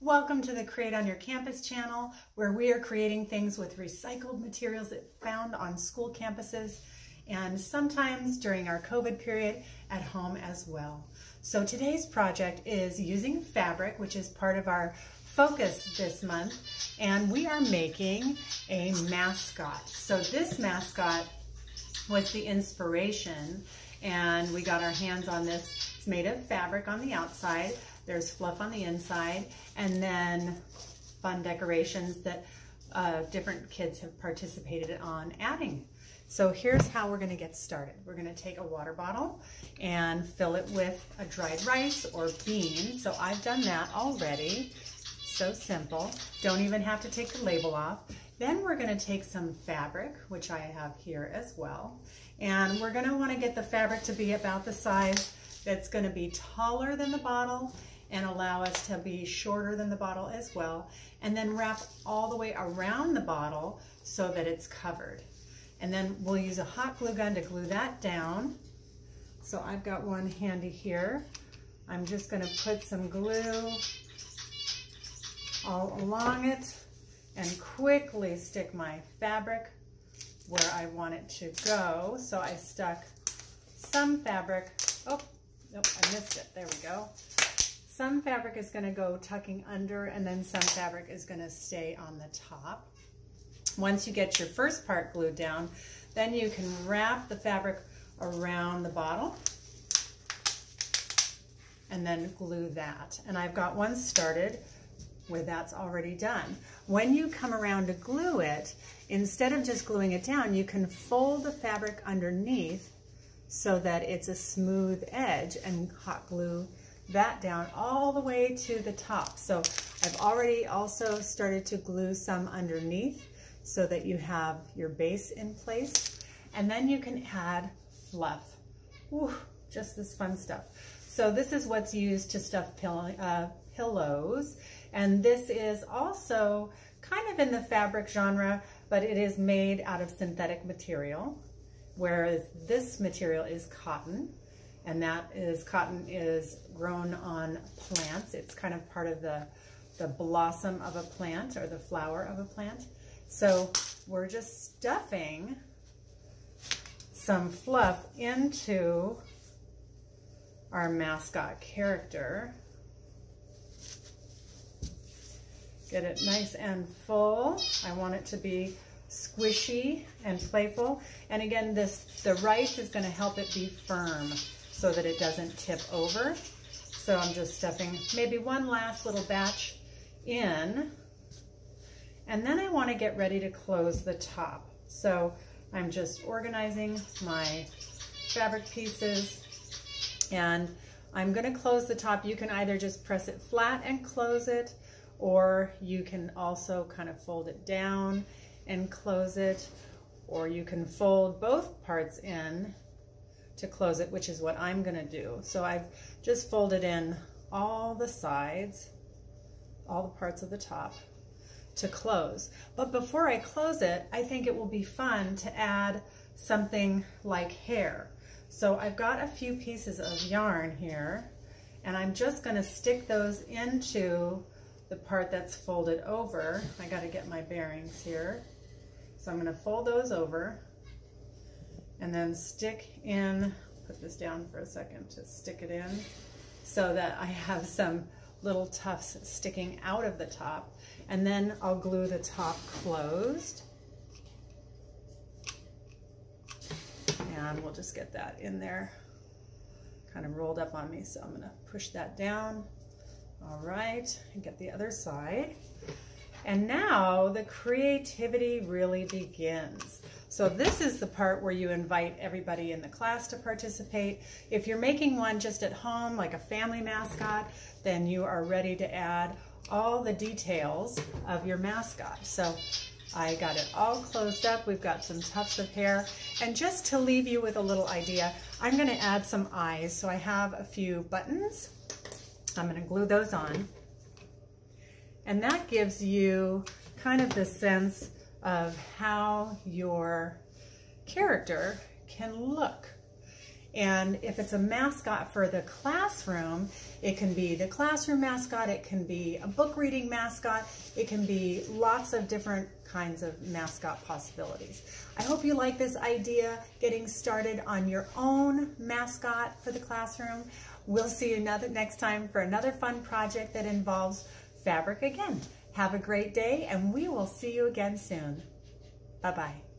Welcome to the Create on Your Campus channel, where we are creating things with recycled materials that found on school campuses and sometimes during our COVID period at home as well. So today's project is using fabric, which is part of our focus this month, and we are making a mascot. So this mascot was the inspiration, and we got our hands on this. It's made of fabric on the outside, there's fluff on the inside, and then fun decorations that uh, different kids have participated on adding. So here's how we're gonna get started. We're gonna take a water bottle and fill it with a dried rice or beans. So I've done that already. So simple. Don't even have to take the label off. Then we're gonna take some fabric, which I have here as well. And we're gonna wanna get the fabric to be about the size that's gonna be taller than the bottle and allow us to be shorter than the bottle as well. And then wrap all the way around the bottle so that it's covered. And then we'll use a hot glue gun to glue that down. So I've got one handy here. I'm just gonna put some glue all along it and quickly stick my fabric where I want it to go. So I stuck some fabric, oh, nope, I missed it, there we go. Some fabric is gonna go tucking under and then some fabric is gonna stay on the top. Once you get your first part glued down, then you can wrap the fabric around the bottle and then glue that. And I've got one started where that's already done. When you come around to glue it, instead of just gluing it down, you can fold the fabric underneath so that it's a smooth edge and hot glue that down all the way to the top. So I've already also started to glue some underneath so that you have your base in place. And then you can add fluff. Ooh, just this fun stuff. So this is what's used to stuff pill uh, pillows. And this is also kind of in the fabric genre, but it is made out of synthetic material, whereas this material is cotton and that is cotton is grown on plants. It's kind of part of the, the blossom of a plant or the flower of a plant. So we're just stuffing some fluff into our mascot character. Get it nice and full. I want it to be squishy and playful. And again, this the rice is gonna help it be firm so that it doesn't tip over. So I'm just stuffing maybe one last little batch in. And then I wanna get ready to close the top. So I'm just organizing my fabric pieces and I'm gonna close the top. You can either just press it flat and close it, or you can also kind of fold it down and close it, or you can fold both parts in to close it, which is what I'm gonna do. So I've just folded in all the sides, all the parts of the top to close. But before I close it, I think it will be fun to add something like hair. So I've got a few pieces of yarn here and I'm just gonna stick those into the part that's folded over. I gotta get my bearings here. So I'm gonna fold those over and then stick in, put this down for a second to stick it in so that I have some little tufts sticking out of the top. And then I'll glue the top closed. And we'll just get that in there kind of rolled up on me. So I'm gonna push that down. All right, and get the other side. And now the creativity really begins. So this is the part where you invite everybody in the class to participate. If you're making one just at home, like a family mascot, then you are ready to add all the details of your mascot. So I got it all closed up. We've got some tufts of hair. And just to leave you with a little idea, I'm gonna add some eyes. So I have a few buttons. I'm gonna glue those on. And that gives you kind of the sense of how your character can look. And if it's a mascot for the classroom, it can be the classroom mascot, it can be a book reading mascot, it can be lots of different kinds of mascot possibilities. I hope you like this idea, getting started on your own mascot for the classroom. We'll see you another, next time for another fun project that involves fabric again. Have a great day and we will see you again soon. Bye-bye.